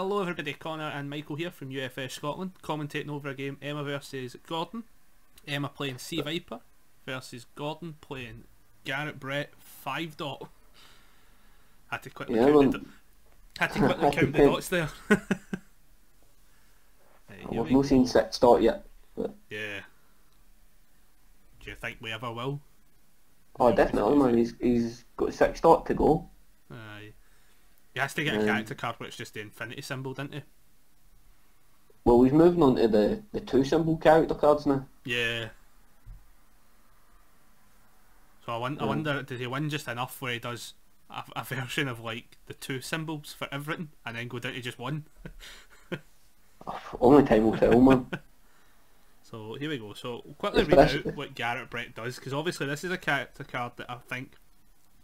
Hello everybody, Connor and Michael here from UFS Scotland, commentating over a game Emma versus Gordon. Emma playing C.Viper versus Gordon playing Garrett Brett 5 dot. Had to quickly Yeah, count, the, had to quickly count the dots there. Right, here We've not seen go. six dot yet. But, Yeah. Do you think we ever will? oh, definitely, man. He's he's got six dot to go. Aye. He has to get a Um, character card it's just the infinity symbol, didn't he? Well, we've moved on to the the two symbol character cards now. Yeah. So I, won- I wonder, did he win just enough where he does a, a version of like the two symbols for everything and then go down to just one? Only time will tell, man. So here we go. So quickly read out what Garrett Brett does because obviously this is a character card that I think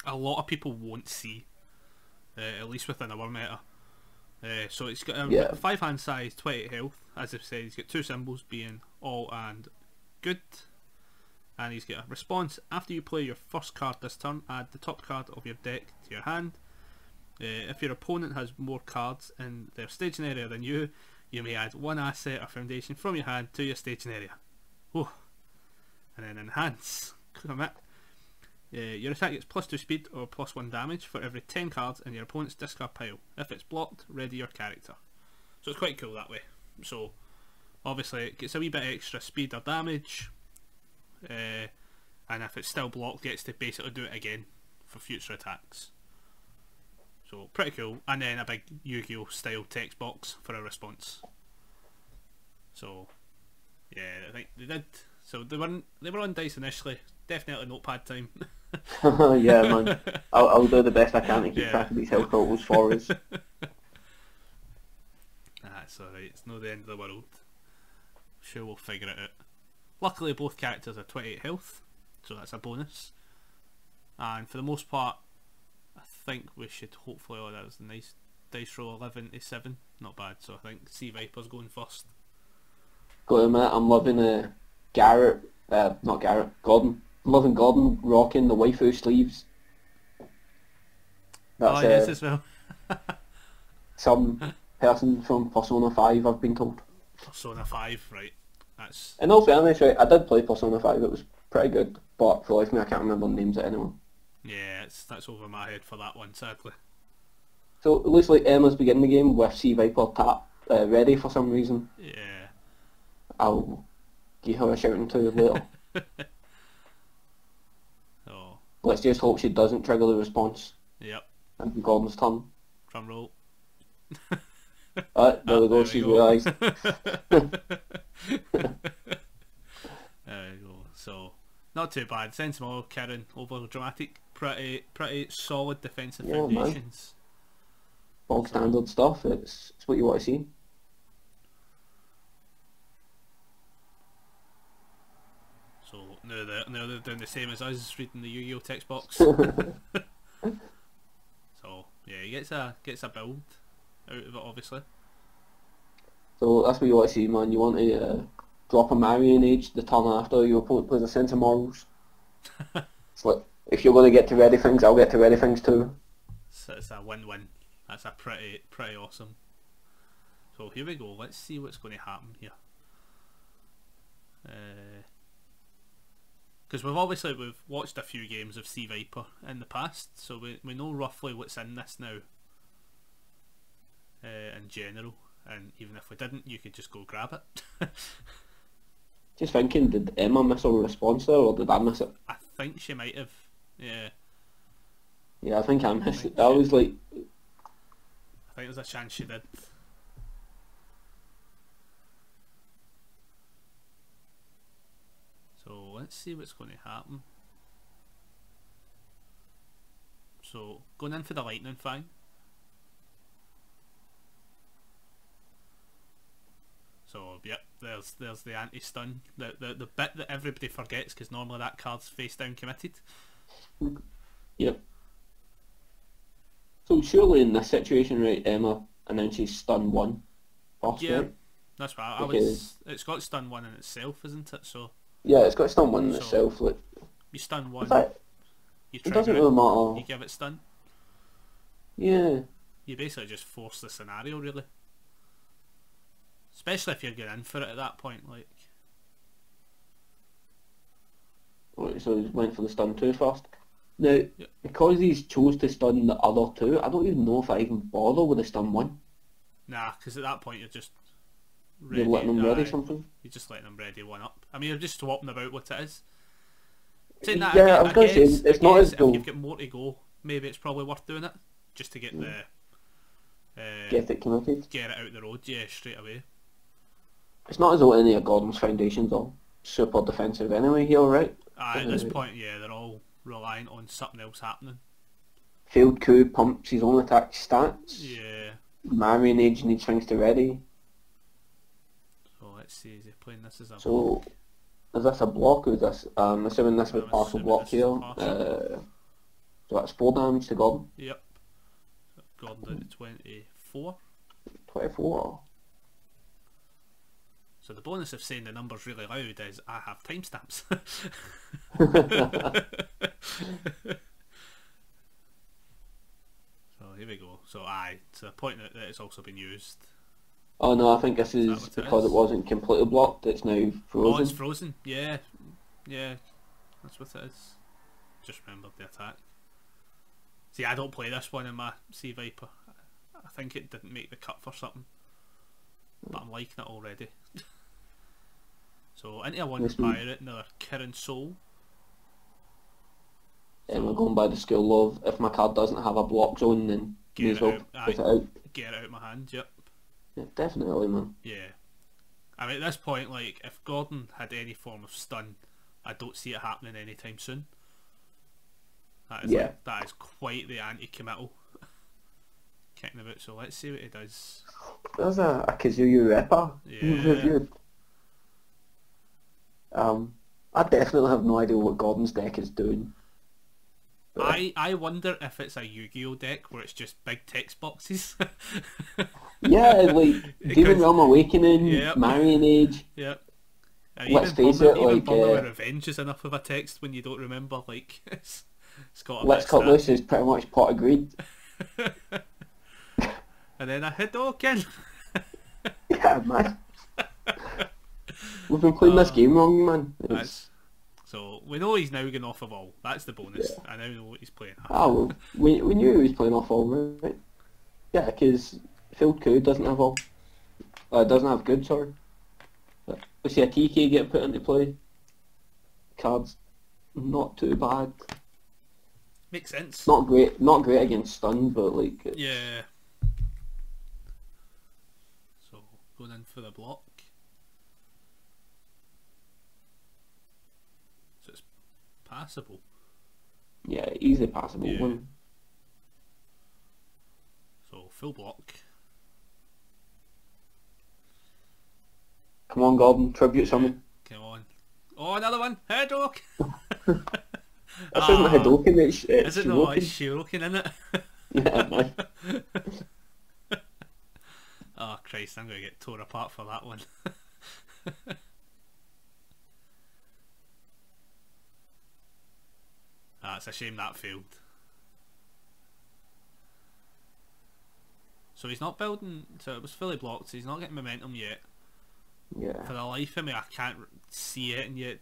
a lot of people won't see, uh, at least within our meta. Uh, so it's got a Yeah. five hand size, 28 health. As I've said, he's got two symbols being all and good. And he's got a response. After you play your first card this turn, add the top card of your deck to your hand. Uh, if your opponent has more cards in their staging area than you, you may add one asset or foundation from your hand to your staging area. Oh, And then enhance. Commit. Uh, your attack gets plus 2 speed or plus 1 damage for every 10 cards in your opponent's discard pile. If it's blocked, ready your character. So it's quite cool that way. So obviously it gets a wee bit extra speed or damage. Uh, and if it's still blocked, gets to basically do it again for future attacks. So pretty cool. And then a big Yu-Gi-Oh style text box for a response. So yeah, I think they did. So they weren't they were on dice initially. Definitely notepad time. yeah, man. I'll, I'll do the best I can to keep Yeah. track of these health totals for us. That's alright. It's not the end of the world. Sure, we'll figure it out. Luckily, both characters are 28 health, so that's a bonus. And for the most part, I think we should hopefully. Oh, that was a nice dice roll 11 to 7. Not bad. So I think C.Viper's going first. Got admit, I'm loving uh, Garrett. Uh, not Garrett. Gordon. I'm loving Gordon rocking the waifu sleeves. That's oh, yes, uh, as well. some person from Persona 5, I've been told. Persona 5, right. That's. In all fairness, right, I did play Persona 5, it was pretty good, but for the life of me I can't remember the names of anyone. Yeah, it's, that's over my head for that one, sadly. So it looks like Emma's beginning the game with C.Viper tap uh, ready for some reason. Yeah. I'll give her a shout and to later. Oh, Let's just hope she doesn't trigger the response. yep. And Gordon's turn. Drum roll. Uh, there Ah, we go, there we she's go. realised. There we go. So, not too bad. Sensible, Karen, over dramatic. Pretty, pretty solid defensive Yeah, man. Bog standard stuff, it's, it's what you want to see. Now they're now they're doing the same as us, reading the Yu-Gi-Oh text box. so yeah, he gets a gets a build out of it, obviously. So that's what you want to see, man. You want to uh, drop a Marion Age the turn after your opponent plays a Sense of Morals. it's like, if you're going to get to ready things, I'll get to ready things too. So it's a win-win. That's a pretty pretty awesome. So here we go. Let's see what's going to happen here. Because we've obviously we've watched a few games of C.Viper in the past, so we we know roughly what's in this now. Uh, in general, and even if we didn't, you could just go grab it. Just thinking, did Emma miss a response there, or did I miss it? I think she might have. Yeah, Yeah, I think I missed it. I was like, I think there's a chance she did. So let's see what's going to happen. So going in for the lightning fang. So yep, there's there's the anti stun, the, the the bit that everybody forgets because normally that card's face down committed. yep. So surely in this situation, right, Emma announces stun one. First, Yeah. right? That's right. I Okay. was. It's got stun one in itself, isn't it? So Yeah, it's got stun one in So- itself. Like, you stun one, fact, you it doesn't it, really matter. you give it stun. Yeah. you basically just force the scenario, really. Especially if you're going in for it at that point, like. Right, so he went for the stun two first. Now, Yep. because he's chose to stun the other two, I don't even know if I even bother with the stun one. Nah, because at that point you're just. You're letting them ready aye. something. You're just letting them ready one up. I mean, you're just swapping about what it is. Saying that, Yeah, I, I was gue- gonna I say, guess, it's I not guess as if you've got more to go, maybe it's probably worth doing it just to get the uh, Get it committed. get it out the road, yeah, straight away. It's not as though any of Gordon's foundations are super defensive anyway here, right? At this Uh, point, yeah, they're all reliant on something else happening. Field coup pumps his own attack stats. Yeah. Marion Age needs things to ready. So let's see, is he playing this as a So, is this a block or is this, um, assuming this was I'm partial block here, uh, so that's 4 damage to Gordon. Yep. Gordon down to 24. 24. So the bonus of saying the numbers really loud is I have timestamps. so here we go. So aye, to the point that, that it's also been used. Oh no, I think this is, it because is? it wasn't completely blocked, it's now oh, frozen. Oh, it's frozen. Yeah, yeah, that's what it is. Just remembered the attack. See, I don't play this one in my C.Viper. I think it didn't make the cut for something, but I'm liking it already. so into a one pirate, another Kirin Soul. and we're going by the school of if my card doesn't have a block zone, then Get may it as well out, it out. Get it out of my hand. Yep. Yeah, definitely, man. Yeah. I mean, at this point, like, if Gordon had any form of stun, I don't see it happening anytime soon. That is, Yeah. like, that is quite the anti-committal kicking about. So let's see what he does. There's a, a Kazuya Ripper Yeah. reviewed. Um, I definitely have no idea what Gordon's deck is doing. I, I wonder if it's a Yu-Gi-Oh deck where it's just big text boxes. Yeah, like Demon Realm Awakening, Yep. Marion Age. yep. Uh, Let's face it, even like, uh, Revenge is enough of a text when you don't remember, like, it's, it's got a Let's Cut of Loose is pretty much pot of greed. And then I hit Hidoken. Yeah, man. We've been playing this Uh, game wrong, man. It's, so we know he's now going off of all. That's the bonus. I now know what he's playing. ah, we, we knew he was playing off all, right? Yeah, because Field Coup doesn't have all. Uh, doesn't have good, sorry. But we see a TK get put into play. Cards, not too bad. Makes sense. Not great, not great against stun, but like, it's- Yeah. So going in for the block. So it's passable. yeah, easy passable Yeah. So full block. Come on, Gordon, tribute something. Come on. Oh, another one. Hedrock. This isn't ah. Hadoken, it's, it's Is it not? It's Shiroken. Isn't it? Yeah, oh Christ, I'm gonna get torn apart for that one. Ah, it's a shame that failed. So he's not building. So it was fully blocked. So he's not getting momentum yet. Yeah. For the life of me, I can't see it, and yet,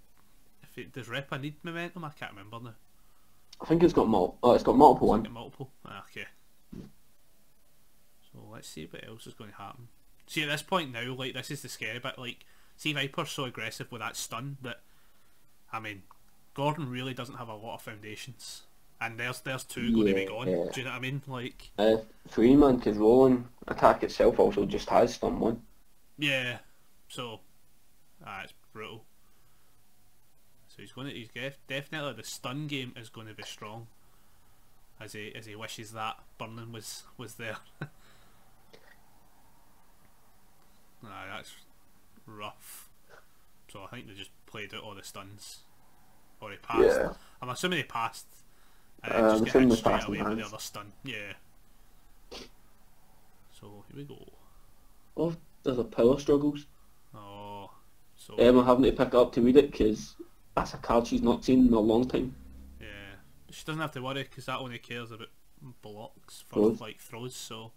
if it does rip, I need momentum, I can't remember now. I think it's got mul- oh, it's got multiple one. multiple. Ah, okay. So let's see what else is going to happen. See at this point now, like this is the scary bit. Like, see Viper's so aggressive with that stun that, I mean, Gordon really doesn't have a lot of foundations, and there's there's two going to be gone. yeah. Do you know what I mean? Like, Uh, three man, because rolling attack itself also just has stun one. yeah. So, ah, it's brutal. So he's going to he's def- definitely the stun game is going to be strong. As he as he wishes that Burning was was there. Aye, that's rough. So I think they just played out all the stuns. Or he passed. Yeah. I'm assuming he passed. And Uh, then I'm just get assuming hit straight passed away with the other stun. Yeah. So here we go. Oh, there's a power struggles. Oh. So Emma having to pick up to read it because that's a card she's not seen in a long time. yeah. She doesn't have to worry because that only cares about blocks for Throws. like throws. So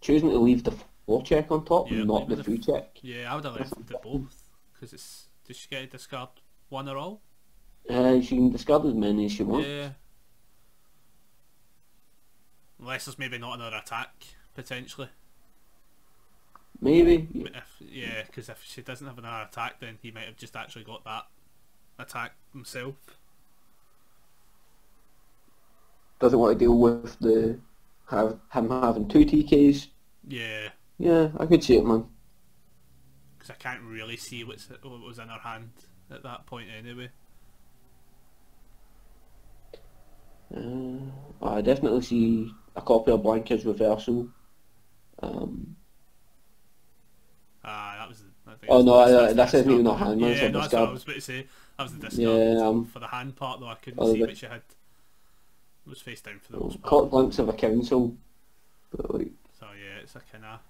Choosing to leave the floor check on top, Yeah, not the the free check. yeah, I would have left the both because it's does she get to discard one or all? Uh, she can discard as many as she wants. Yeah. Unless there's maybe not another attack potentially. Maybe. yeah. If, yeah, because if she doesn't have another attack, then he might have just actually got that attack himself. Doesn't want to deal with the have him having two TKs. Yeah, Yeah, I could see it, man. Because I can't really see what's what was in her hand at that point anyway. Uh, I definitely see a copy of Blanka's reversal. Um, Ah, that was. The, I think Oh, no, that's- that's not hand, Yeah, it's a no, that's what. I was about to say. That was the discard. Yeah, um, for the hand part though, I couldn't oh, see what she had. It was face down for the most part. caught glimpse of a council, but like, So yeah, it's a kind of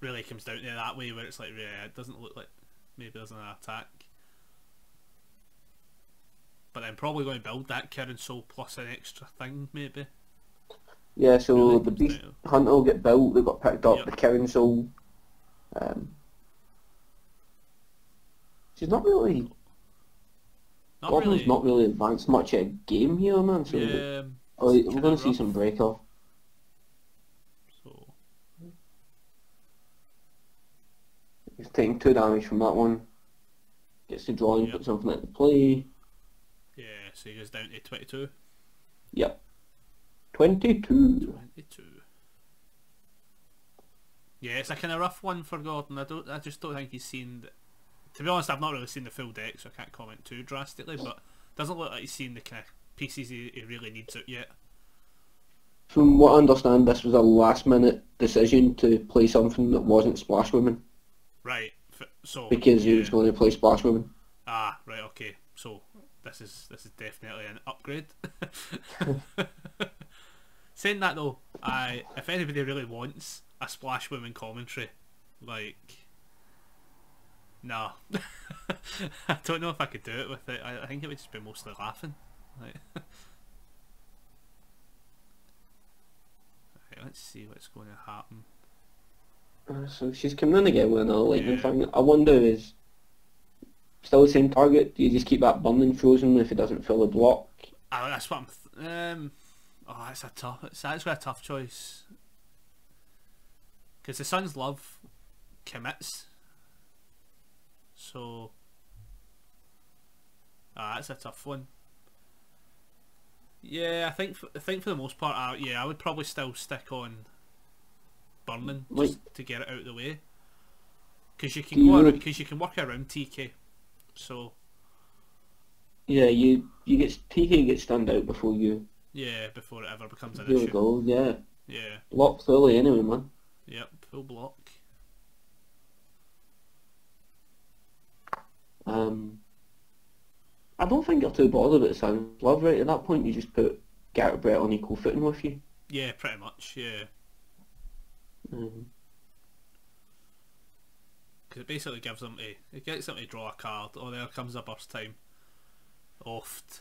really comes down to that way where it's like yeah, it doesn't look like maybe there's an attack, but I'm probably going to build that Karen Soul plus an extra thing maybe. yeah. So Really the beast hunter will get built. They got picked up. Yep. The council. Um, she's not really. Not Gordon's really. not really advanced much at a game here, man. So yeah. oh, we're going to see some break So He's taking two damage from that one. Gets to draw and Yep. put something into play. yeah, so he goes down to 22. Yep. Twenty-two. 22. Yeah, it's a kind of rough one for Gordon. I don't. I just don't think he's seen. The, to be honest, I've not really seen the full deck, so I can't comment too drastically. But doesn't look like he's seen the kind of pieces he, he really needs out yet. From what I understand, this was a last-minute decision to play something that wasn't Splash Woman Right. So because he yeah. was going to play Splash Woman. Ah, right. Okay. So this is this is definitely an upgrade. Saying that though, I if anybody really wants a Splash Woman commentary, like, no, I don't know if I could do it with it. I, I think it would just be mostly laughing. Like, right, let's see what's going to happen. Uh, so she's coming in again with another lightning Yeah. thing. I wonder is still the same target? Do you just keep that burning frozen if it doesn't fill the block? Ah, that's what I'm. Th- um, oh, that's a tough. It's actually a tough choice. Because the Sun's love commits. So. Ah, that's a tough one. Yeah, I think for, I think for the most part, I, yeah, I would probably still stick on burning Like- just to get it out of the way. Because you can go because you can work around TK. So Yeah, you you get TK gets stunned out before you. yeah, before it ever becomes an There issue. go. Yeah, Yeah. block fully anyway, man. Yep, full block. Um, I don't think you're too bothered about the sound love right at that point. You just put Garrett Brett on equal footing with you. Yeah, pretty much. Yeah, Um, because it basically gives them to it gets them to draw a card. Oh, there comes a burst time. Oft.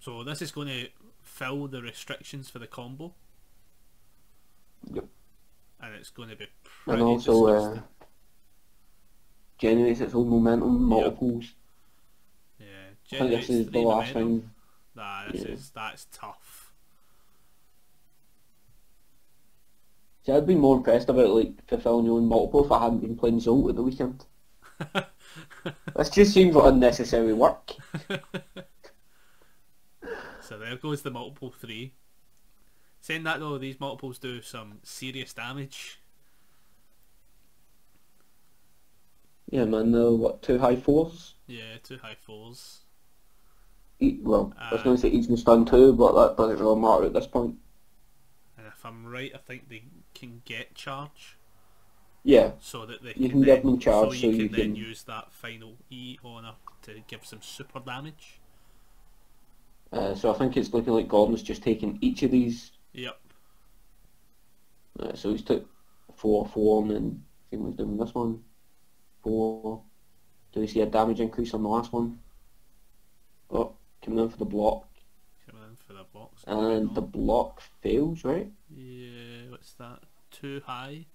So this is going to fill the restrictions for the combo, Yep. and it's going to be pretty and also uh, generates its own momentum, multiples. yeah, I think this is the last momentum. thing. Nah, this yeah. is that's tough. See, I'd been more impressed about like fulfilling your own multiple if I hadn't been playing Zolt at the weekend. This just seems like unnecessary work. So there goes the multiple three. Saying that though, these multiples do some serious damage. Yeah, man. The what two high fours? Yeah, two high fours. E- well, I was Uh, going to say each one's done too, but that doesn't really matter at this point. If I'm right, I think they can get charge, Yeah, so that they You can, can then, give them charge, so you so can you then can- use that final E on her to give some super damage. uh, so I think it's looking like Gordon's just taken each of these. Yep. Uh, so he's took four, four, and then I think we're doing this one. Four, Do we see a damage increase on the last one? Oh, coming in for the block. For the. And the block fails, right? Yeah, what's that? Too high?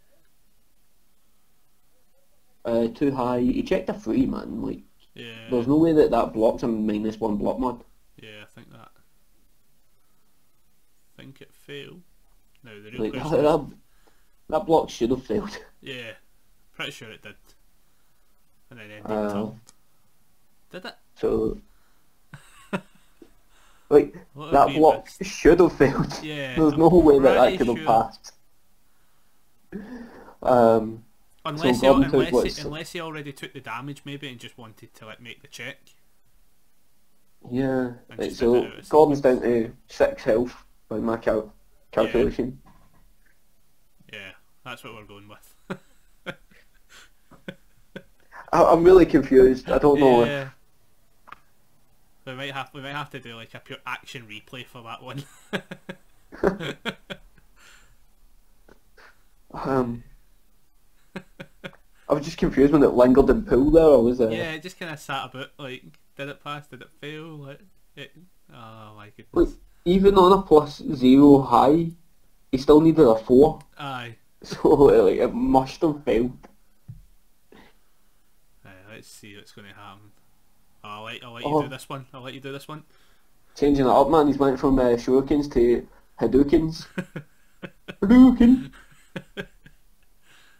Uh, too high. He checked a free, man. Like, Yeah. there's no way that that blocks a minus one block mod. Yeah, I think that. think it failed. No, the real Like, question that, that, that block should have failed. yeah, pretty sure it did. And then ended Uh. Did it? So, like, What that block missed? should have failed. Yeah. There's I'm no way that that could have sure. passed. Um, Unless, So he, unless, what's- he, unless he already took the damage maybe and just wanted to like make the check. yeah. Right, so did it as- Gordon's down to six health by my cal- calculation. Yeah, that's what we're going with. I, I'm really confused. I don't know. Yeah. We might have we might have to do like a pure action replay for that one. Um, I was just confused when it lingered in pool there. I was uh, yeah, it just kind of sat about like, did it pass? Did it fail? Like, it. Oh my goodness. even on a plus zero high, he still needed a four. Aye. So like it must have failed. Aye, let's see what's going to happen. Oh, I'll let, I'll let Oh. you do this one. I'll let you do this one. Changing it up, man. He's went from uh, shurikens to Hadoukens. Hadouken.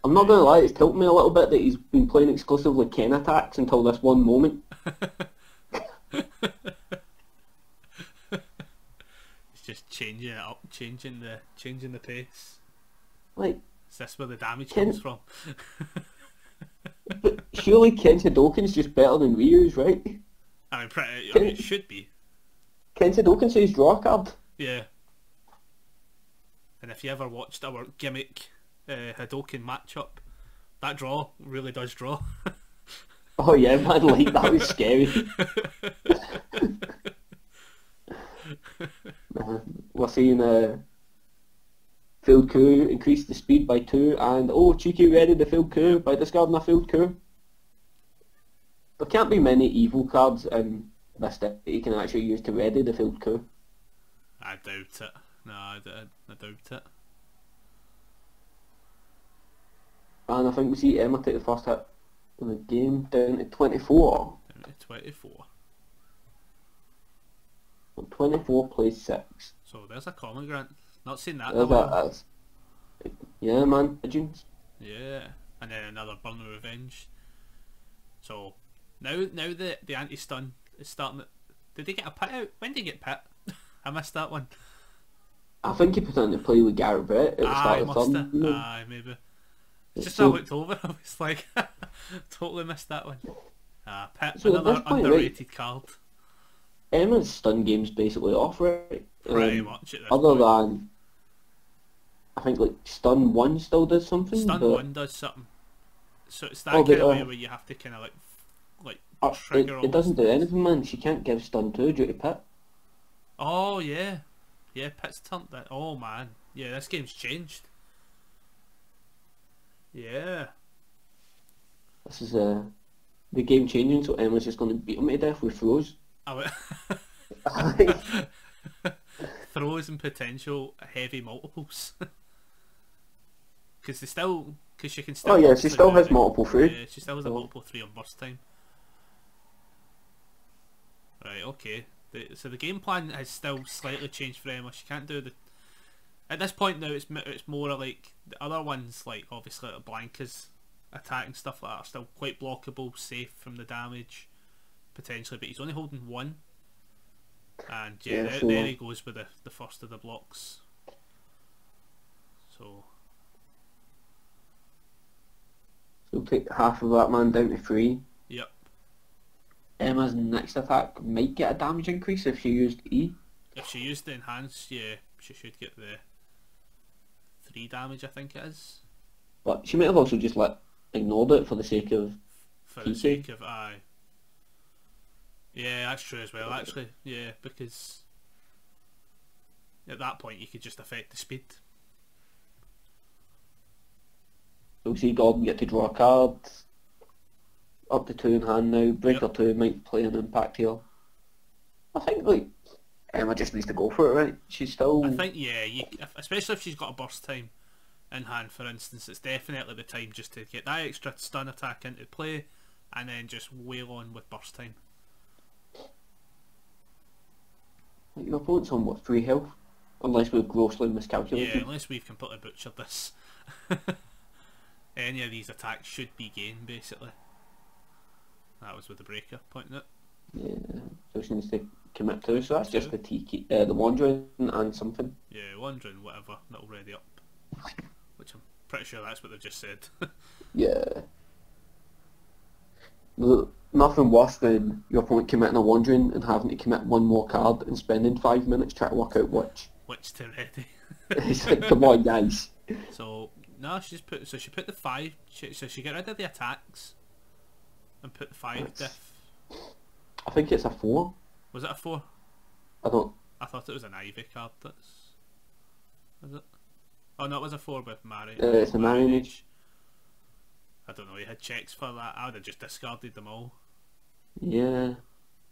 I'm not gonna lie, it's tilted me a little bit that he's been playing exclusively Ken attacks until this one moment. It's just changing it up, changing the changing the pace. Like, Is this where the damage Can- comes from? But surely Ken Hadouken's just better than Ryu's, right? I mean, pretty, I mean, it should be. Ken Hadouken says draw card. Yeah. And if you ever watched our gimmick uh, Hadoken matchup, that draw really does draw. Oh yeah, man, like that was scary. We're seeing uh, field coup increase the speed by two, and oh, cheeky ready the field coup by discarding a field coup. There can't be many evil cards in this deck that you can actually use to ready the field coup. I doubt it. No, I doubt it. And I think we see Emma take the first hit in the game down to 24. Down to 24. 24 plays 6. So there's a common grant. Not seen that in a There's while. that. Yeah, man, pigeons. Yeah, and then another burn of revenge. So now, now the the anti stun is starting. To, did he get a pit out? When did he get pit? I missed that one. I think he put it into play with Garrett Brett at the Aye, start of the must have. you know. Aye, maybe. It's just So- I looked over. I was like, totally missed that one. Ah, Pit, So another point, right- underrated card. Emma's stun game's basically off, right? Pretty Um, much Other point. than, I think like stun one still does something. Stun but one does something. So it's that Oh, kind but, of uh, way where you have to kind of like, like uh, it, trigger all it doesn't do anything, man. She can't give stun two due to pit. Oh yeah, yeah. Pit's turned that. Oh man, yeah. This game's changed. Yeah. This is uh, the game changing, so Emma's just going to beat him to death with throws. Aye. throws and potential heavy multiples. Because they still, because oh, she can still. oh yeah, she still has multiple three. Yeah, she still has a multiple three on burst time. Right, okay. The, so the game plan has still slightly changed for Emma. She can't do the. At this point now, it's it's more like the other ones, like obviously like Blanka's attack and stuff like that, are still quite blockable, safe from the damage, potentially. But he's only holding one. And yeah, Yeah, there, so- there he goes with the the first of the blocks. So Take half of that man down to three. yep. Emma's next attack might get a damage increase if she used E. If she used the enhance, yeah, she should get the three damage. I think it is But she might have also just like ignored it for the sake of for the sake of I. Yeah, that's true as well. Actually, yeah, because at that point you could just affect the speed. So we see Gordon get to draw a card. up to two in hand now. Breaker Yep. two might play an impact here. I think like Emma just needs to go for it, right? She's still I think yeah, you, especially if she's got a burst time in hand, for instance, it's definitely the time just to get that extra stun attack into play, and then just wail on with burst time. like, your opponent's on what three health, unless we've grossly miscalculated. Yeah, unless we've completely butchered this. Any of these attacks should be gained, basically. That was with the breaker pointing it. Yeah, so she needs to commit to. So that's just the tiki, uh, the wandering and something. Yeah, wandering, whatever not already up. Which I'm pretty sure that's what they've just said. Yeah. Nothing worse than your opponent committing a wandering and having to commit one more card and spending five minutes trying to work out which. Which to ready. it's like, come on, guys. So no, she just put so she put the five. She, so she got rid of the attacks and put the five That's- diff. I think it's a four. Was it a four? I don't. I thought it was an Ivy card. That's was it? Oh no, it was a four with Mari. Uh, it's a Marion Age. I don't know. You had checks for that. I would have just discarded them all. Yeah.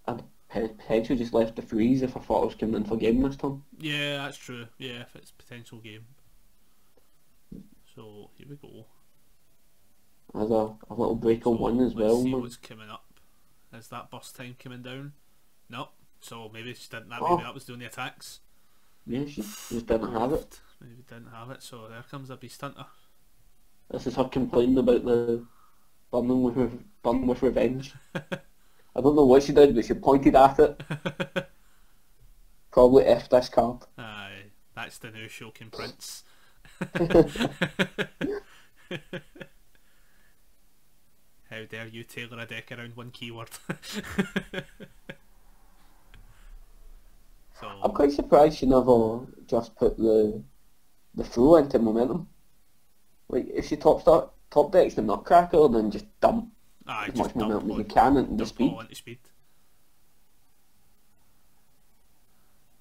I'd potentially just left the freeze if I thought I was coming in for game this time. Yeah, that's true. Yeah, if it's potential game. So here we go. As a, a little break So on one as let's well. see man. what's coming up. Is that bus time coming down? No. So maybe she didn't. That Oh. maybe that was doing the attacks. Yeah, she just didn't have it. Maybe didn't have it. So there comes a beast hunter. This is her complaining about the burning with with revenge. I don't know what she did, but she pointed at it. Probably F this card. Aye, that's the new Shulkin Prince. How dare you tailor a deck around one keyword? I'm quite surprised she never just put the the throw into momentum. Like if she top start top decks the Nutcracker, then just dump aye, as just much dump momentum as you can into the speed. all into speed.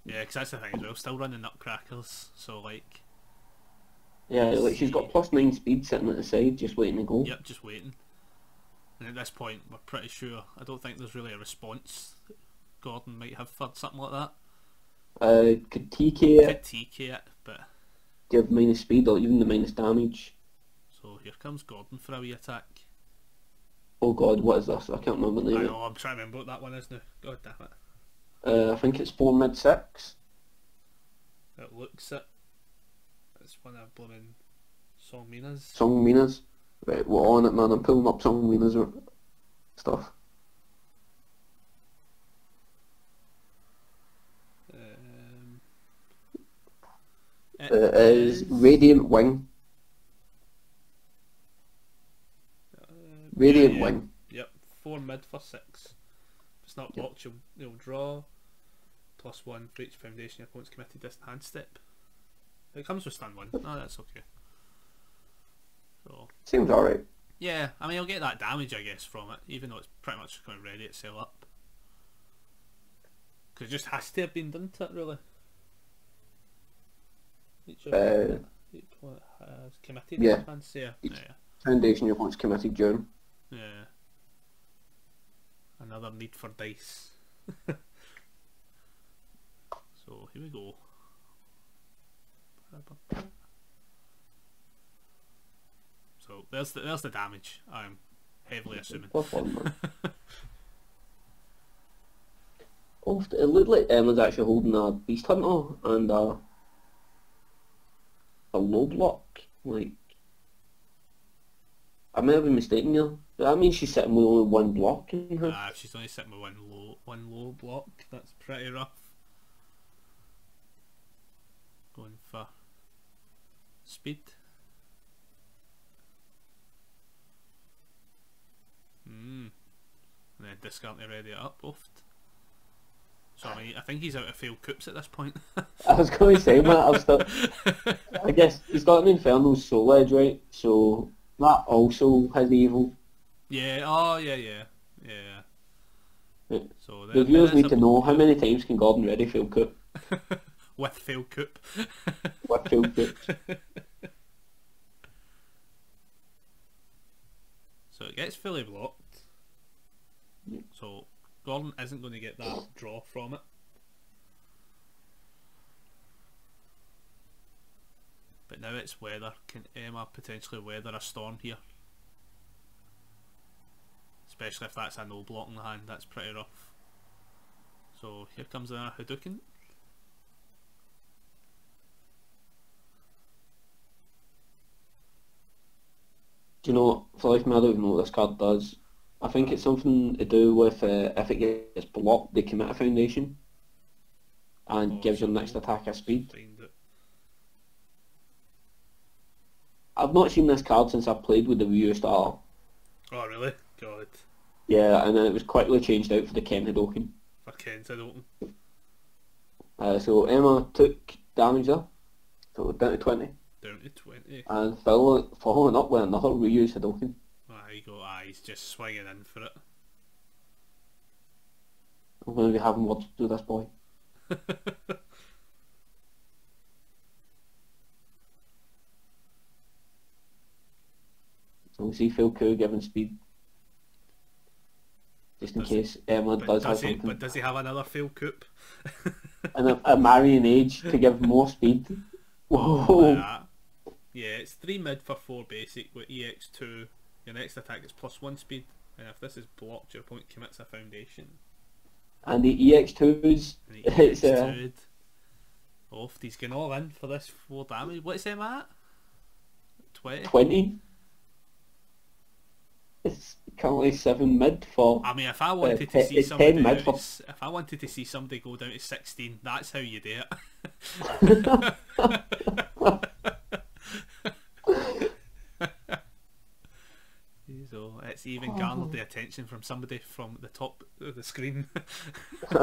Yeah, because that's the thing as well. Still running Nutcrackers, so like, Yeah, like she's got plus nine speed sitting at the side, just waiting to go. yep, just waiting. And at this point, we're pretty sure. I don't think there's really a response. Gordon might have for something like that. Uh, could TK it, Could TK it, but give minus speed or even the minus damage. so here comes Gordon for a wee attack. Oh god, what is this? I can't remember the name. I know, I'm trying to remember what that one is now. God damn it. Uh, I think it's four mid six. It looks it. It's one of blooming Seung Minas. Seung Minas. Right, we're on it, man. I'm pulling up Seung Minas or- stuff. Um, It is Radiant Wing. uh, Radiant yeah, yeah. Wing. Yep, four mid for six. If it's not Yep. blocked, you'll, you'll draw. Plus one for each foundation your opponent's committed this hand step. It comes with stun one. No, that's okay. So, Seems alright. yeah, I mean, you'll get that damage, I guess, from it, even though it's pretty much going to ready to sell up. Because it just has to have been done to it, really. Each Uh, each has committed yeah. their hand, yeah. Each- yeah. Foundation your opponent's committed during. Yeah. Another need for dice. so here we go. So there's the there's the damage. I'm heavily assuming. Oh, it looked like Emma's actually holding a Beast Hunter and a, a low block. Like, I may have been mistaken here. But that means she's sitting with only one block in her. Ah, if she's only sitting with one low one low block, that's pretty rough. Going for speed. Hmm. And then discount ready it up oft. So I mean, I think he's out of failed coups at this point. I was going to say, man, I was still, I guess he's got an Infernal Soul Edge, right? So that also has evil. yeah. Oh yeah. Yeah. Yeah. Yeah. So The viewers need to know how many times can Gordon Ready fail coup? coup. What fail coup? So it gets fully blocked. So Gordon isn't going to get that draw from it. But now it's weather. Can Emma potentially weather a storm here? Especially if that's a no block in the hand, that's pretty rough. So here comes a Hadouken. Do you know, for life me, I don't even know what this card does. I think it's something to do with uh, if it gets blocked, they commit a foundation and Oh, gives your next attacker speed. Find it. I've not seen this card since I played with the Ryu Star. Oh really? God. Yeah, and then it was quickly changed out for the Ken Hadoken. For Kent, I don't. Uh, so Emma took damage there, so down to 20, Down to 20. and follow, following up with another Ryu Hadoken. There you go. Ah, he's just swinging in for it. I'm going to be having words with this boy. So we see Phil Koo giving speed. Just in Does he- case Emma does, does, have he? something. But does he have another fail coop? And a, a Marion Age to give more speed. Like Whoa! Yeah, it's three mid for four basic with EX2. Your next attack is plus one speed, and if this is blocked, your opponent commits a foundation. And the EX2s, And he it's uh, EX2'd. Off, he's going all in for this four damage. What's him at? 20? 20. It's currently 7 mid for... I mean, if I wanted to te- see it's somebody, 10 mid for- if I wanted to see somebody go down to sixteen, that's how you do it. so it's even oh, garnered the attention from somebody from the top of the screen.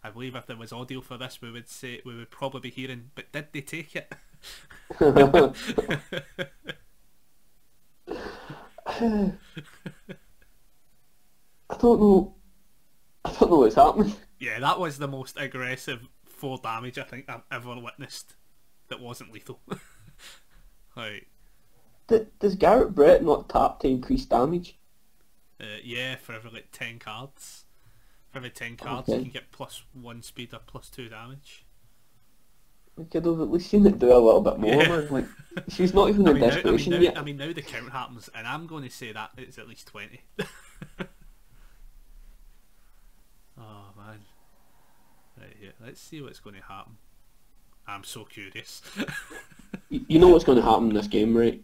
I believe if there was audio for this, we would say we would probably be hearing. But did they take it? I don't know. I don't know what's happening. Yeah, that was the most aggressive four damage I think I've ever witnessed that wasn't lethal. like, D- does Garrett Brett not tap to increase damage? uh, yeah, for every like 10 cards. For every 10 cards, you can get plus 1 speed or plus 2 damage. We could have at least seen it do a little bit more, Yeah. Like, she's not even I in mean, now, I, mean, desperation now, yet. I mean, now the count happens, and I'm going to say that it's at least 20. oh, man. Right here, let's see what's going to happen. I'm so curious. You, you know what's going to happen in this game, right?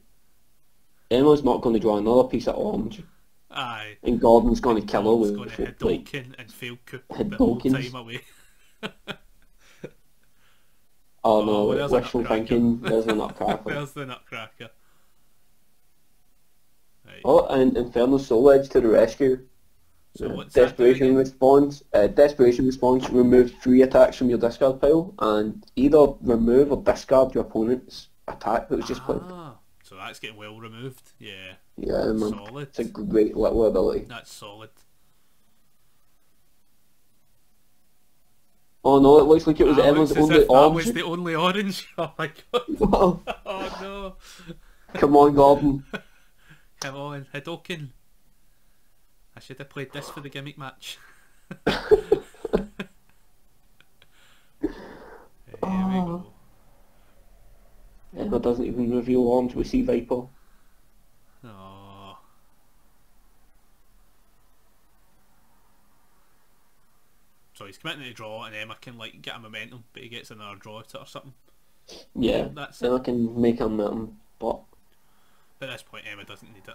Emma's not going to draw another piece of orange, Aye. and Gordon's going to kill her with, going to like, Hadouken and fail coup the whole time away. oh Oh, no, well, there's wishful thinking, there's a nutcracker. There's the Nutcracker. Right. oh, and Inferno Soul Edge to the rescue. so Uh, what's that do desperation response. Uh, desperation response. Remove three attacks from your discard pile, and either remove or discard your opponent's attack that was just played. So that's getting well removed. Yeah, Yeah, man. solid. It's a great little ability. That's solid. Oh no, it looks like it was That as only that was the only orange. Oh my god. Oh, Oh no. come on, Gordon. Come on, Hadouken. I should have played this for the gimmick match. Here we go. Emma doesn't even reveal orange. We see Viper. Oh. So he's committing to draw, and Emma can like get a momentum, but he gets another draw out or something. Yeah, That's it. Emma can make him um, but At this point, Emma doesn't need it.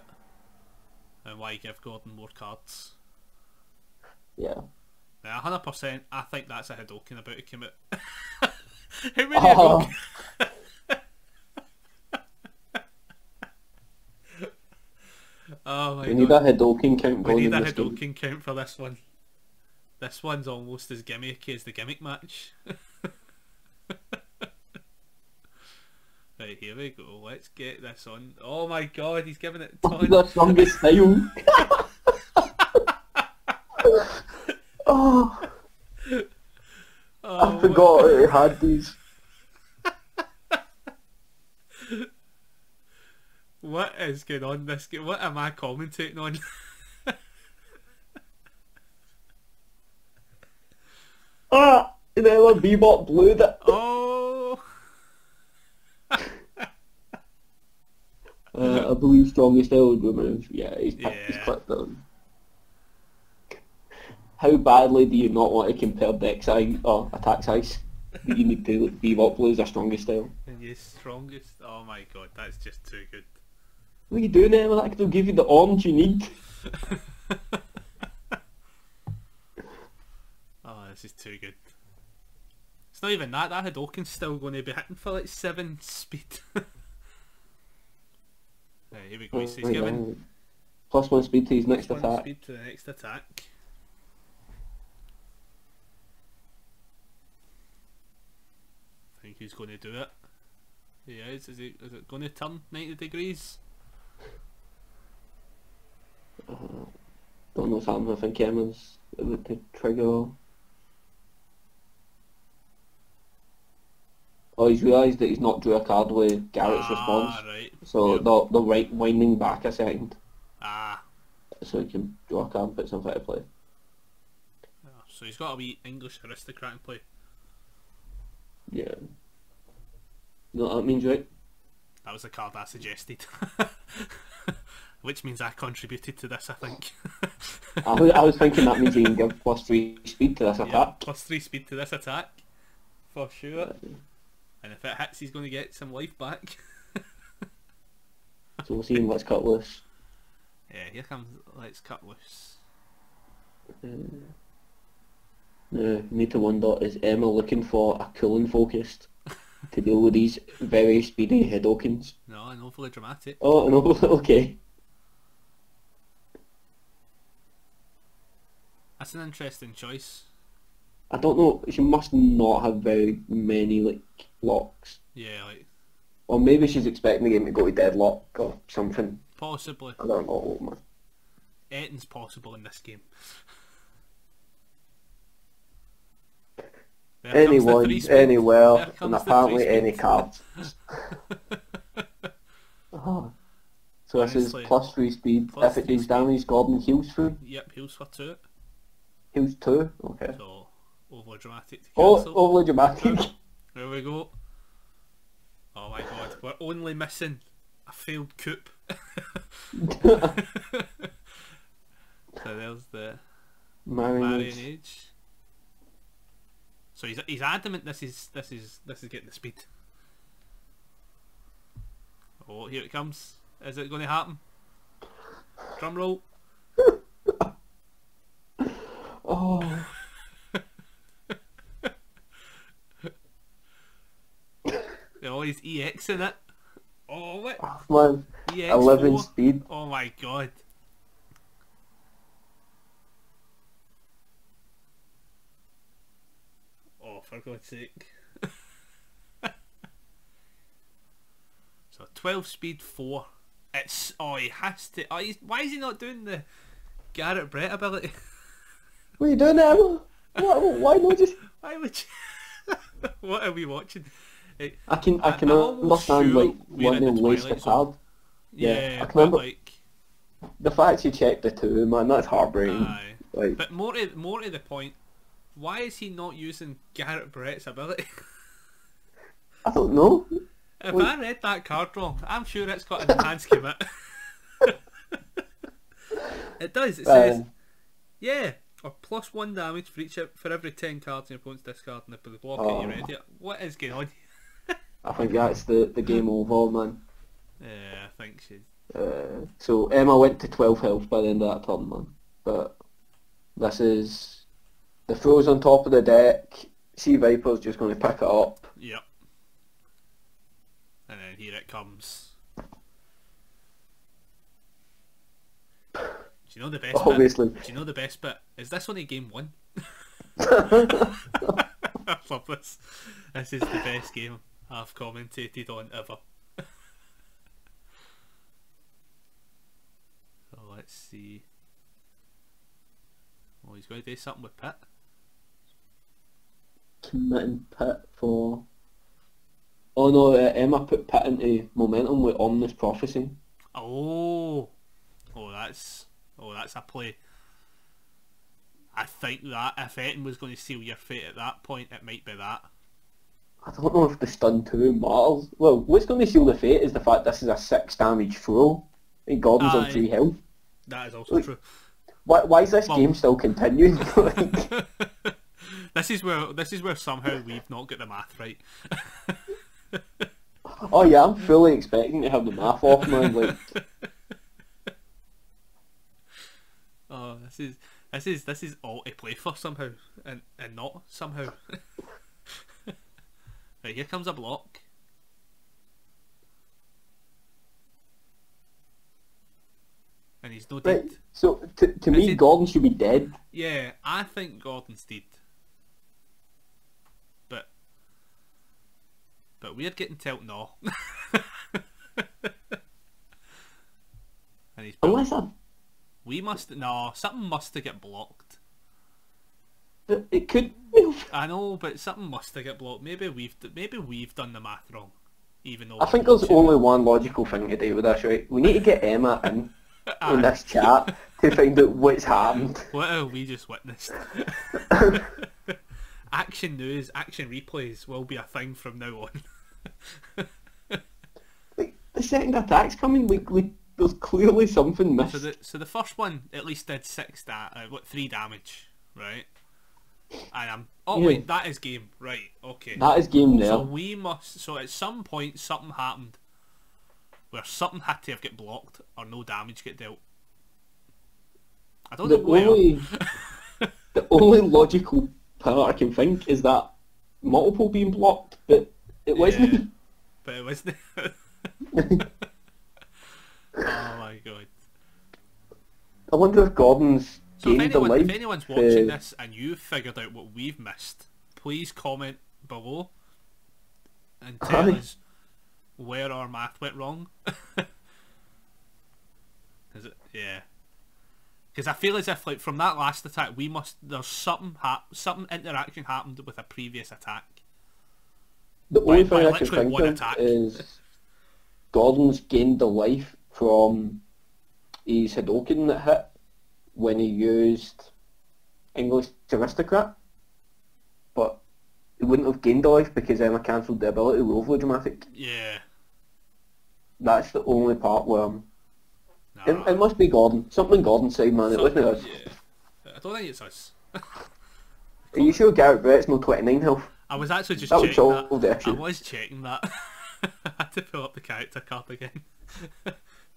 And why give Gordon more cards? yeah. Now, 100%, I think that's a Hadouken about to commit. How many Oh, Hadouken? Oh my we need god. a count We need a game. Count for this one. This one's almost as gimmicky as the gimmick match. right, here we go. Let's get this on. Oh my god, he's giving it tons. The strongest style. oh, Oh, I oh, forgot it had these. What is going on this game? What am I commentating on? Ah! And then when Bebop blew that. oh! Uh, I believe strongest would remove. Yeah, he's, yeah. he's clicked on. How badly do you not want to compare deck size or attack size? that you need to Bebop blues their strongest style. And you strongest. Oh my god, that's just too good. What are you doing there? Like they'll give you the orange you need. Oh, this is too good. It's not even that. That Hadoken's still going to be hitting for like seven speed. right, here we go. So he's oh, Right, giving Plus one speed to his next one attack. speed to the next attack. I think he's going to do it. He is. Is, he, is it going to turn 90 degrees? Don't know what's happening. I think Emma's about to trigger. Oh, he's realised that he's not drew a card with Garrett's ah, response. right. So Yep. they're, they're right, winding back a second Ah, so he can draw a card and put something to play. yeah. so he's got a wee English aristocrat in play. Yeah. You know what that means, right? That was the card I suggested. Which means I contributed to this, I think. I was, I was thinking that means he can give plus three speed to this Yeah, attack. plus three speed to this attack, for sure. And if it hits, he's going to get some life back. So we'll see him let's cut loose. yeah, here comes. Let's cut loose. Uh, now, you need to wonder, is Emma looking for a cooling focused to deal with these very speedy Hadokens? No, an awfully dramatic. Oh, no, okay. That's an interesting choice. I don't know, she must not have very many, like, locks. Yeah, like Or maybe she's expecting the game to go to deadlock or something. possibly. I don't know, man. Anything's possible in this game. There comes the Anyone, anywhere, and apparently any cards. Ah. So this is plus three speed. plus if it speed. damage, Gordon heals through. Yep, heals for two. Heals two. Okay. So overly dramatic to Oh, overly dramatic. There we go. Oh my god, we're only missing a failed coup. so there's the Marion Marion Age. So he's he's adamant this is this is this is getting the speed. Oh, here it comes. Is it going to happen? Drum roll. Oh. Oh, he's EX in it. Oh, what? Man, EX 11 four? speed. Oh my god. For God's sake. so 12 speed 4. It's. Oh, he has to. Oh, he's, why is he not doing the Garrett Brett ability? What are you doing, Emma? What, why not just... why would you. what are we watching? It, I can, I I- can understand, sure like, we're wanting in to the waste the card. yeah, Yeah, I can remember- like. The fact you checked the two, man, that's heartbreaking. Aye. Like, But more to, more to the point, why is he not using Garrett Brett's ability? I don't know. if Wait. I read that card wrong, I'm sure it's got an enhanced commit. it does. It says, Uh, yeah, or plus one damage for each for every ten cards in your opponent's discard and the block Oh. What is going on? I think that's the, the game over, man. Yeah, I think she's. Uh, so Emma went to 12 health by the end of that turn, man. But this is the throws on top of the deck. C.Viper's just going to pick it up. Yep. And then here it comes. Do you know the best bit? Obviously. Do you know the best bit? Is this only game one? I love this. This is the best game I've commentated on ever. so let's see. Oh, he's going to do something with Pitt. Committing Pit for... Oh no, uh, Emma put Pit into momentum with Omnis Prophecy. Oh, oh, that's oh, that's a play. I think that if Etten was going to seal your fate at that point, it might be that. I don't know if the stun two matters. Well, what's going to seal the fate is the fact this is a six damage throw. And Gordon's on Aye. three health. That is also Wait. true. Why, why is this Well- game still continuing? Like, this is where this is where somehow we've not got the math right. oh yeah, I'm fully expecting to have the math off, man. Like, Oh, this is this is this is all to play for somehow, and and not somehow. right, here comes a block. And he's no right. dead. So to, to me, it- Gordon should be dead. Yeah, I think Gordon's dead. But we're getting told no. and he's oh, Unless I, we must no something must have get blocked. it could. I know, but something must have get blocked. Maybe we've maybe we've done the math wrong, even though I think there's only one logical thing to do with this, right? We need to get Emma in in this chat to find out what's happened. What have we just witnessed? action news, action replays will be a thing from now on. Like, the second attack's coming, like, like there's clearly something missed. So the so the first one at least did six da- uh, what three damage, right? And I'm oh Yeah. wait, that is game, right? Okay. that is game now. So we must. So at some point, something happened where something had to have get blocked or no damage get dealt. I don't the know where. only the only logical part I can think is that multiple being blocked, but it wasn't. but it wasn't. oh my god. I wonder if Gordon's So if, anyone, life. if anyone's watching this and you've figured out what we've missed, please comment below and tell Aye. us where our math went wrong. Is it? Yeah. Because I feel as if, like, from that last attack, we must there's something hap- something interaction happened with a previous attack. The only by thing I can think of attack. is Gordon's gained the life from his Hadoken that hit when he used English Aristocrat. But he wouldn't have gained the life because Emma cancelled the ability with overly dramatic. Yeah. That's the only part where I'm... Nah. It, it must be Gordon. Something Gordon said, man. It wasn't us. Yeah. I don't think it's us. Are you sure Garrett Brett's no 29 health? I was actually just That checking solve that. the I was checking that. I had to pull up the character card again.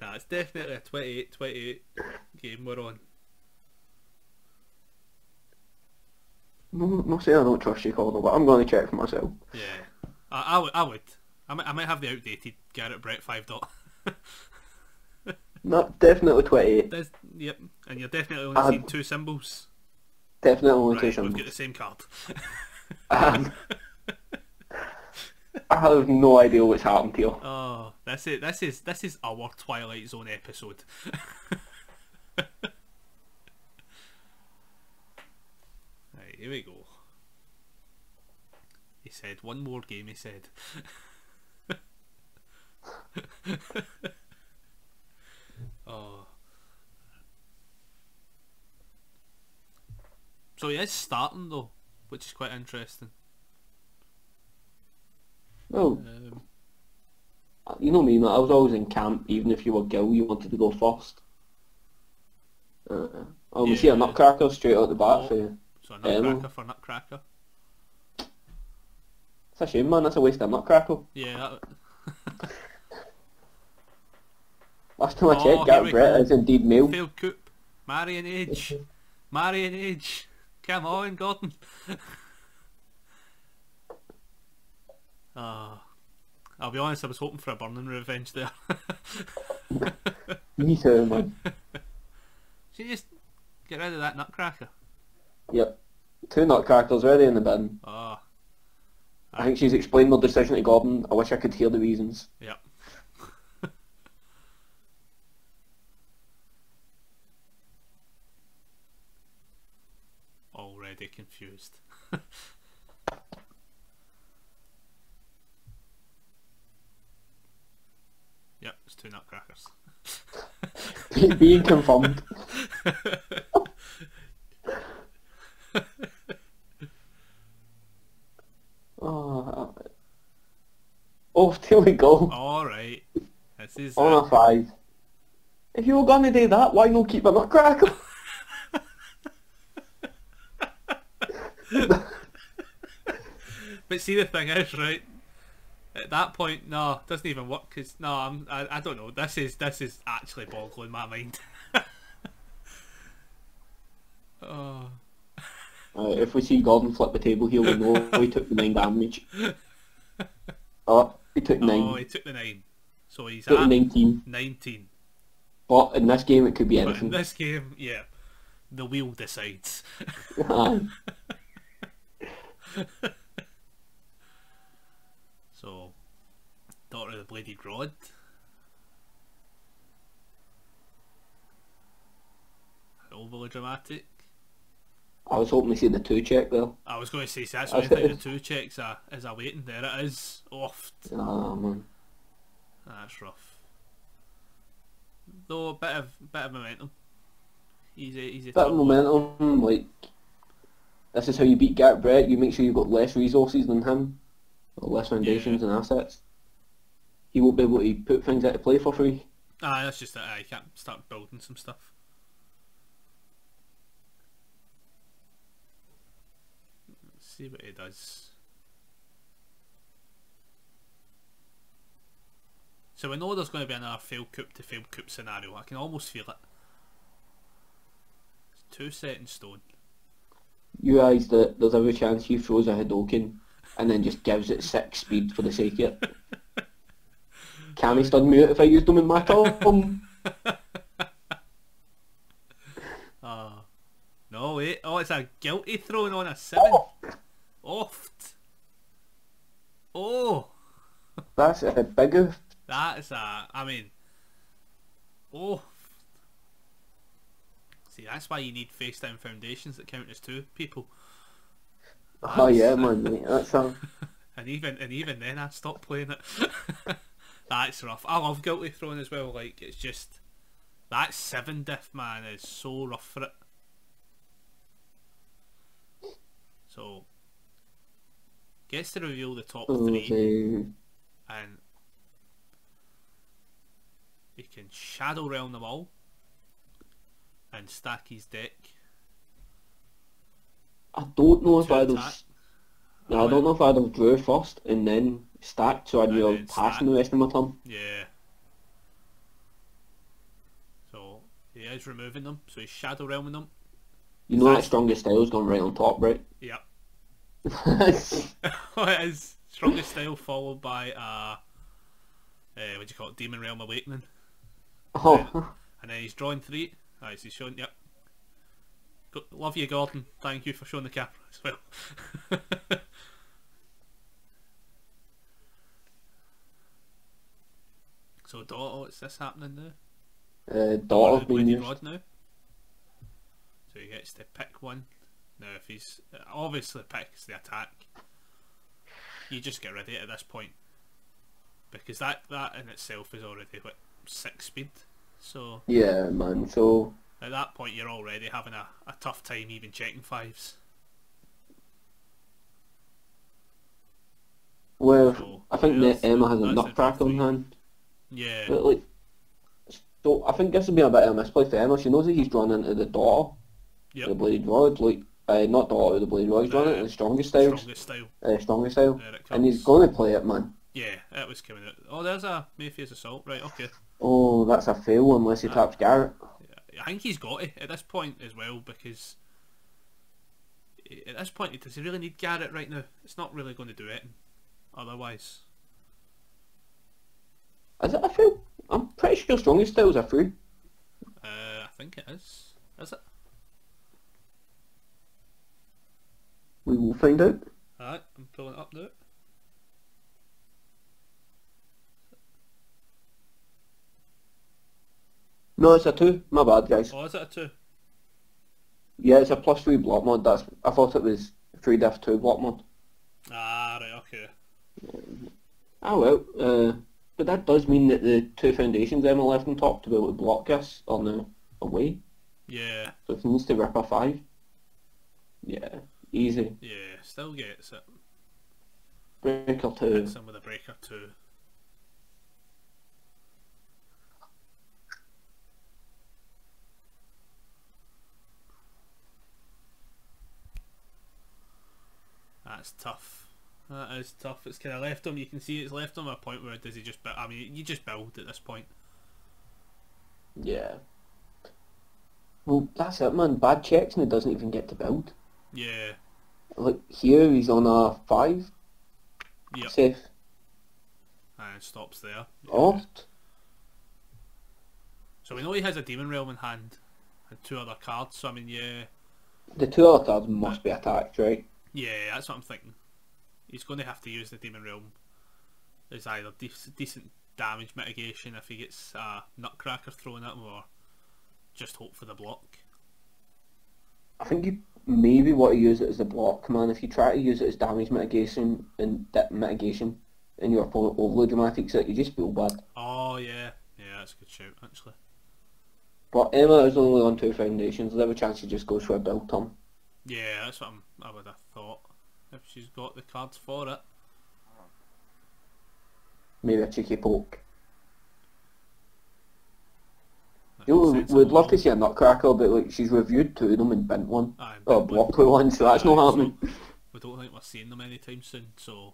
nah, it's definitely a 28, 28 game we're on. No, no saying I don't trust you, Gordon, but I'm going to check for myself. Yeah, I, I, would- I would. I might, I might have the outdated Garrett Brett 5 dot. No, definitely 28. There's, yep, and you're definitely only Um, seeing two symbols. Definitely only Right, two we've symbols. got the same card. Um, I have no idea what's happened here. Oh, that's it. This is this is our Twilight Zone episode. right, here we go. He said one more game. He said. oh. So he is starting though, which is quite interesting. Well, Um, you know me, man. I was always in camp, even if you were Gil, you wanted to go first. Uh, oh, we see a nutcracker straight out the bat Oh. for so a Yeah, nutcracker for a nutcracker. It's a shame, man. That's a waste of nutcracker. Yeah, that, Last time I Oh, checked, here Garrett we Brett is indeed male. Failed coup. Marion Age. Marion Age. Come on, Gordon. Ah, I'll be honest, I was hoping for a burning revenge there. Me too, man. Should you just get rid of that nutcracker? Yep. Two nutcrackers already in the bin. Ah, I think she's explained her decision to Gordon. I wish I could hear the reasons. yep. Already confused. yep, it's two nutcrackers. Being confirmed. oh, oh off till we go. Alright. This is On a five. If you were gonna do that, why not keep a nutcracker? But see, the thing is, right? At that point, no, it doesn't even work. Cause no, I'm, I, I don't know. This is this is actually boggling my mind. oh, Uh, if we see Gordon flip the table here, we know he took the nine damage. Oh, he took nine. oh, he took the nine, so he's took at 19. 19. But in this game, it could be But in anything. this game, yeah, the wheel decides. So, daughter of the bladed rod. Overly dramatic. I was hoping to see the two check there. I was going to say, so that's what I think the two checks are, is a waiting. There it is. Oft. Ah, man. That's rough. Though a bit of bit of momentum. Easy, easy. Bit of momentum, like, this is how you beat Garrett Brett. You make sure you've got less resources than him, or less foundations and assets. He won't be able to put things into play for free. Ah, that's just that I can't start building some stuff. Let's see what he does. So we know there's going to be another failed coup to failed coup scenario. I can almost feel it. It's two set in stone. You realise that there's every chance he throws a Hadoken and then just gives it six speed for the sake of it. Can he stun mute if I used him in my turn? Ah. No, wait. Oh, it's a guilty throwing on a seven. Oft. Oh. That's a big oof. That is a. I mean. Oh. That's why you need FaceTime foundations that count as two people. Oh yeah, man. mate, That's a, And even and even then, I stopped playing it. that's rough. Oh, I love guilty throwing as well. Like it's just that seven diff man is so rough for it. So gets to reveal the top three. and he can shadow realm them all and stack his deck. I don't know if I'd have. No, I don't know if I'd have drew first and then stacked, so I'd be passing stack. the rest of my turn. Yeah. So he is removing them, so he's shadow realming them. You know that strongest style's gone right on top, right? Yep. oh, it is strongest style followed by uh, uh what do you call it, Demon Realm Awakening. oh, And then he's drawing three. So he's showing yep. Go- Love you Gordon, thank you for showing the camera as well. so Dotto, what's this happening now? uh, been used. Rod now. So he gets to pick one. Now if he's obviously picks the attack, you just get rid of it at this point. Because that that in itself is already what six speed. So Yeah, man. So at that point you're already having a, a tough time even checking fives. well, So, I think yeah, that Emma has a nutcracker draft hand. Yeah. But like, so I think this would be a bit of a misplay for Emma. She knows that he's drawn into the daughter, Yep. the bladed rod, like uh, not daughter, the bladed rod. He's drawn Uh, into the strongest styles, Strongest style. uh, strongest style, and he's going to play it, man. Yeah, it was coming out. Oh, there's a Mayfield's assault. Right, okay. Oh, that's a fail unless he Uh, taps Garrett. I think he's got it at this point as well because at this point does he really need Garrett right now? It's not really going to do it. Otherwise, Is it a fail? I'm pretty sure strongest styles are free. uh, I think it is. Is it? We will find out. Alright, I'm pulling it up now. No, it's a two. My bad, guys. Oh, is it a two? Yeah, it's a plus three block mod. That's I thought it was three diff two block mod. Ah, right, okay. Ah well, uh, But that does mean that the two foundations Emma left on top to be able to block us on the away. Yeah, So if he needs to rip a five, yeah, easy. yeah, still gets it. Breaker two. Hits him with a breaker too. That's tough. That is tough. It's kind of left him. You can see it's left him at a point where does he just? I mean, you just build at this point. Yeah. Well, that's it, man. Bad checks and he doesn't even get to build. Yeah. Look here, he's on a five. Yep. Safe. And it stops there. Oft. So we know he has a demon realm in hand and two other cards. So I mean, yeah, The two other cards must be attacked, right? Yeah, that's what I'm thinking. He's going to have to use the demon realm as either de- decent damage mitigation if he gets a nutcracker thrown at him, or just hope for the block. I think you maybe want to use it as a block, man. If you try to use it as damage mitigation and dip mitigation, and your opponent overly dramatics it, you just feel bad. Oh yeah, yeah, that's a good shout actually. But Emma is only on two foundations. There's every chance she just goes for a build turn. Yeah, that's what I'm, I would have thought if she's got the cards for it. Maybe a cheeky poke. You we'd love to see a nutcracker, but like she's reviewed two of them and bent one. Aye, Or blocked with one, so that's Aye, not so happening. we don't think we're seeing them anytime soon. So,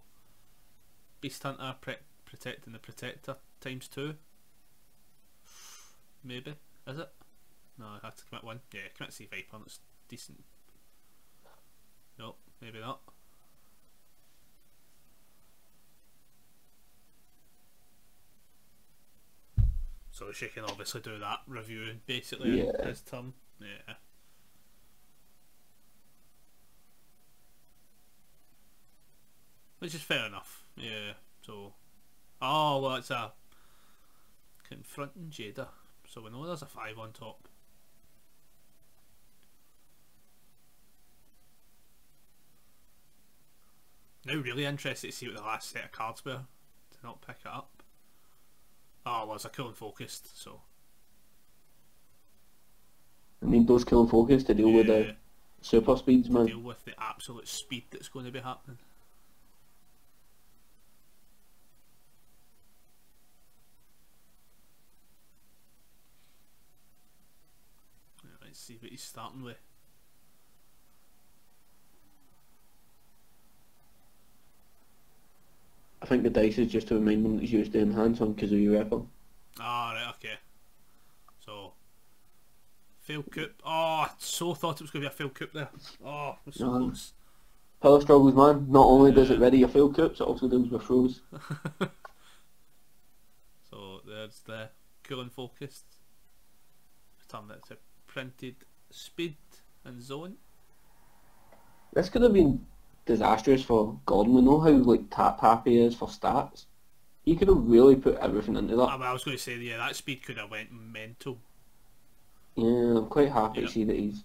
Beast Hunter pre- protecting the Protector times two. Maybe is it? No, I had to commit one. Yeah, commit C.Viper. That's decent. No, maybe not. So she can obviously do that reviewing basically Yeah. his turn. Yeah. Which is fair enough. Yeah. So, oh well, it's a confronting Jada. So we know there's a five on top. Now really interested to see what the last set of cards were to not pick it up. Oh, well, it's a cool and focused, so I need those killing focus to deal with the super speeds, man. deal with the absolute speed that's going to be happening. Yeah, Let's see what he's starting with. I think the dice is just to remind them that he's used the enhance on Kazooie Record. Ah, right, okay. So, fail coup. Oh, I so thought it was going to be a fail coup there. Oh, it was so No. close. Power struggles, man. Not only does it ready your field cups, it also deals with throws. So there's the cool and focused. Turn that to printed speed and zone. This could have been disastrous for Gordon. We know how like tap happy he is for stats. He could have really put everything into that. Ah, I was going to say, yeah, that speed could have went mental. Yeah, I'm quite happy Yeah. to see that he's.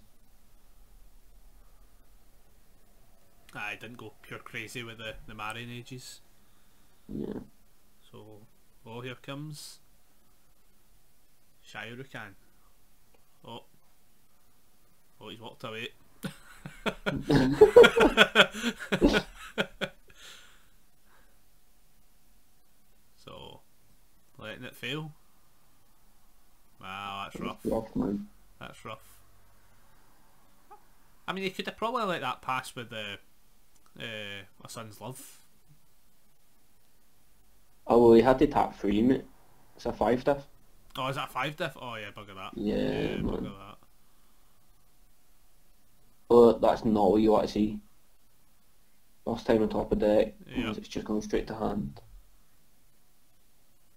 I didn't go pure crazy with the the Marion ages. Yeah. So, oh, here comes Shoryuken. Oh, oh, he's walked away. so, letting it fail. Wow, that's rough. Rough, man. That's rough. I mean, he could have probably let that pass with the uh, my son's love. Oh well, he had to tap three, mate. It's a five diff. Oh, is that a five diff? Oh yeah, bugger that. Yeah, man. bugger that. That's not what you want to see. First time on top of deck, Yeah. it's just going straight to hand.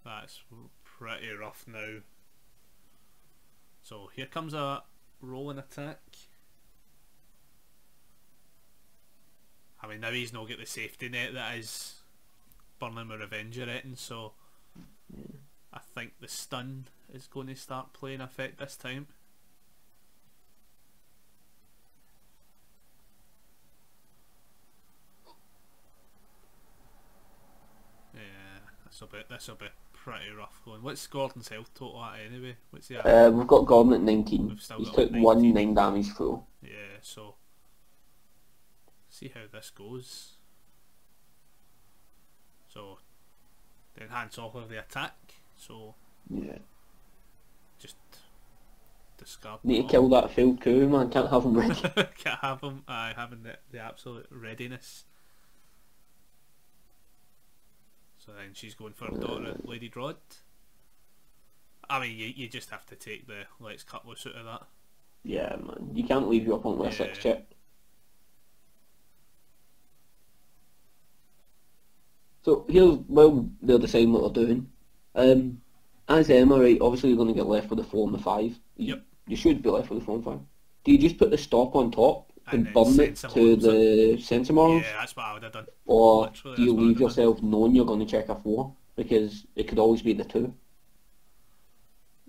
That's pretty rough now. So here comes a rolling attack. I mean, now he's not got the safety net that is Burnham or Revenger in, so I think the stun is going to start playing effect this time. This will be this will be pretty rough going. What's Gordon's health total at anyway? What's he at? Uh, we've got Gordon at 19. We've still He's got took like one 19. 9 damage full. yeah, so see how this goes. So the enhance off of the attack. So Yeah. just discard. Need to kill that failed coup, man. Can't have him ready. Can't have him. I having the, the absolute readiness. So then she's going for her daughter, Lady Drod. I mean, you, you just have to take the let's cut loose out of that. yeah, man. You can't leave your opponent with a 6 Yeah. check. So here's well they're deciding what they're doing. Um, as Emma, right, obviously you're going to get left with the four and the five. You, Yep. you should be left with the four and five. Do you just put the stop on top And and, burn it to the sensor models? Yeah, that's what I would have done. Or Literally, do you that's what I'd leave yourself knowing you're going to check a four? Because it could always be the two.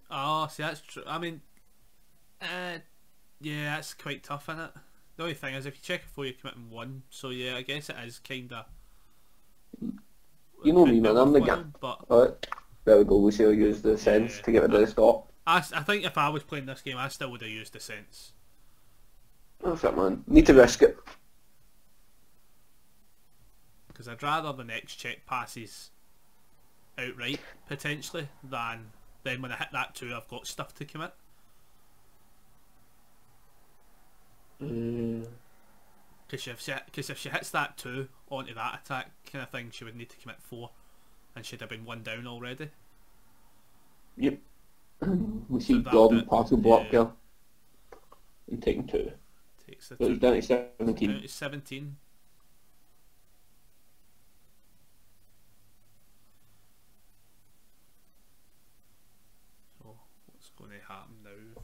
Oh, see, that's true. I mean, uh, yeah, that's quite tough, isn't it? The only thing is, if you check a four, you're committing one. So yeah, I guess it is kind of. You know me, man, I'm the guy. But Alright, there we go. We shall use the sense Yeah. to get rid of the stop. I, I think if I was playing this game, I still would have used the sense. That's it, man. Need to risk it. Because I'd rather the next check passes outright, potentially, than then when I hit that two, I've got stuff to commit. Mm. Because if, she, cause if she hits that two onto that attack kind of thing, she would need to commit four. And she'd have been one down already. yep. we see that Gordon partial block yeah. here. And taking two. Takes the But two down to down 17. to 17. So, what's going to happen now?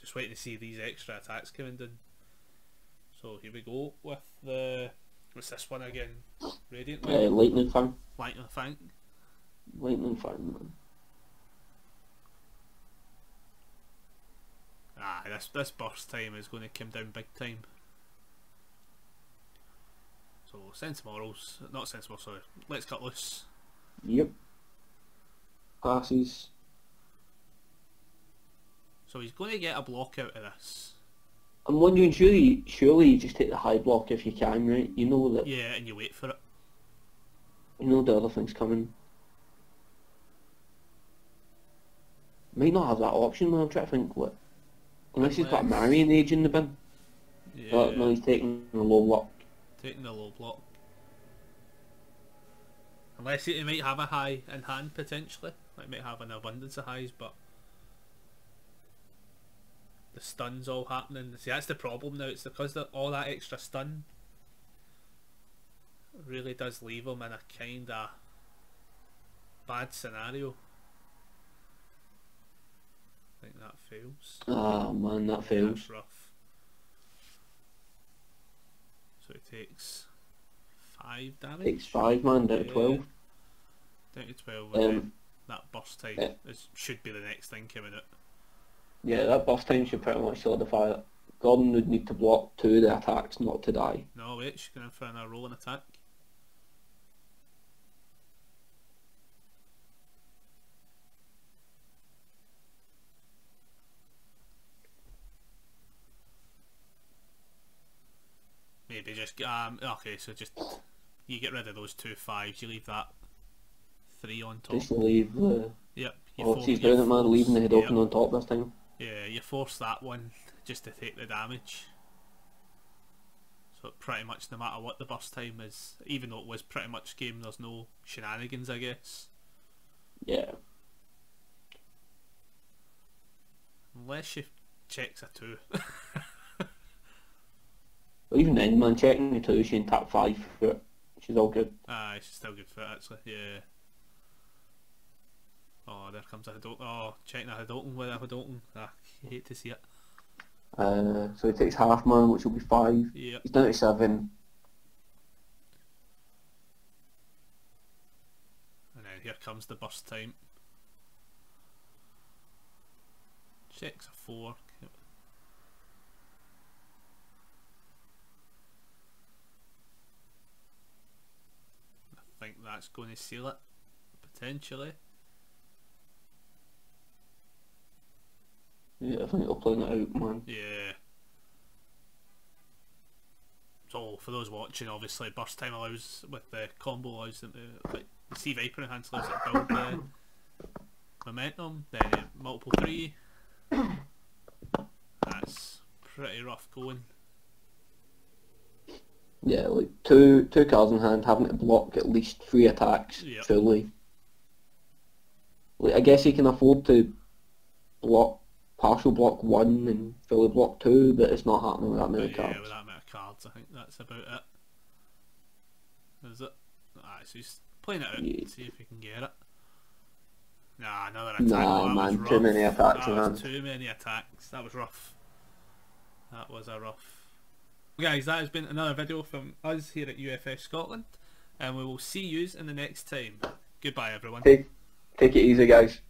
Just waiting to see these extra attacks coming in. So, here we go with the. What's this one again? Radiant Uh, Light? lightning fan. Lightning Fang. Lightning fan, man. Ah, this this burst time is going to come down big time. So sense morals, not sense morals. Sorry, let's cut loose. Yep. Passes. So he's going to get a block out of this. I'm wondering, surely, surely you just take the high block if you can, right? You know that, Yeah, and you wait for it. you know the other thing's coming. Might not have that option, man. I'm trying to think what. Unless he's got a marrying age in the bin. Yeah, But no, he's taking the low block. taking the low block. Unless he, he might have a high in hand potentially. Like might have an abundance of highs, but the stun's all happening. See, that's the problem now. It's because that all that extra stun really does leave him in a kind of bad scenario. I think that fails. Ah, man, that fails. That's rough. So it takes five damage. Takes five, man, down to. 12. Down to twelve. Um, that boss time yeah. is, should be the next thing coming out. Yeah, that boss time should pretty much solidify it. Gordon would need to block two of the attacks not to die. No wait, she's going for a rolling attack. Maybe just um okay, so just you get rid of those two fives, you leave that three on top. Just leave the... Yep. You Oh, she's doing it, man, leaving the head yep. open on top this time. Yeah, you force that one just to take the damage. So pretty much no matter what the burst time is, even though it was pretty much game, there's no shenanigans, I guess. Yeah. Unless she checks a two. But even then, man, checking the two, she in tap five for it. She's all good. Aye, she's still good for it actually. Yeah. Oh, there comes a Hadouken. Oh, checking a Hadouken with a Hadouken. Ah, you hate to see it. Uh, so he takes half, man, which will be five. Yep. He's down to seven. And then here comes the burst time. Checks a four. I think that's going to seal it, potentially. Yeah, I think they'll play it out, man. Yeah. So for those watching, obviously burst time allows with the combo allows them to like the C.Viper enhance allows it to build the momentum. Then multiple three. That's pretty rough going. Yeah, like two two cards in hand, having to block at least three attacks Yep. fully. Like, I guess he can afford to block partial block one and fully block two, but it's not happening with that many But yeah, cards. with that many cards, I think that's about it. Is it? Aye, so he's playing it out. Yeah. See if he can get it. Nah, another attack. Nah, that man, too many attacks That was too many attacks. That was rough. That was a rough. Guys, that has been another video from us here at UFS Scotland, and we will see yous in the next time. Goodbye, everyone. Take take it easy, guys.